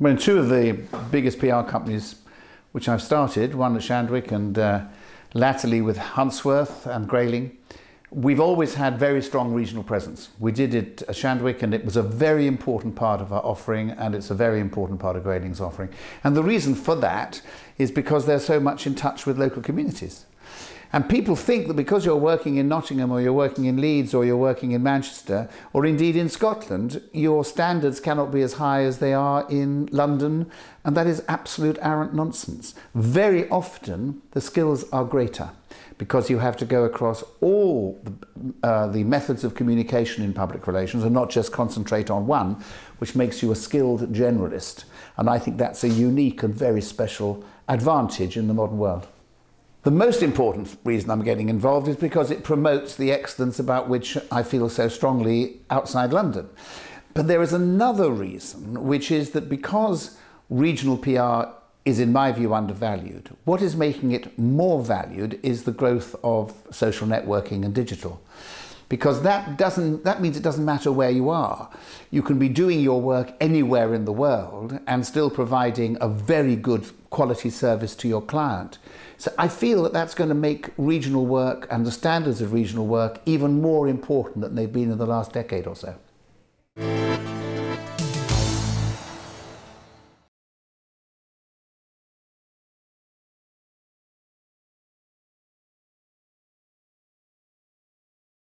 Well, two of the biggest PR companies which I've started, one at Shandwick and uh, latterly with Huntsworth and Grayling, we've always had very strong regional presence. We did it at Shandwick and it was a very important part of our offering and it's a very important part of Grayling's offering. And the reason for that is because they're so much in touch with local communities. And people think that because you're working in Nottingham or you're working in Leeds or you're working in Manchester or indeed in Scotland, your standards cannot be as high as they are in London. And that is absolute arrant nonsense. Very often the skills are greater because you have to go across all the, uh, the methods of communication in public relations and not just concentrate on one, which makes you a skilled generalist. And I think that's a unique and very special advantage in the modern world. The most important reason I'm getting involved is because it promotes the excellence about which I feel so strongly outside London. But there is another reason, which is that because regional PR is, in my view, undervalued, what is making it more valued is the growth of social networking and digital because that doesn't that means it doesn't matter where you are. You can be doing your work anywhere in the world and still providing a very good quality service to your client. So i feel that that's going to make regional work and the standards of regional work even more important than they've been in the last decade or so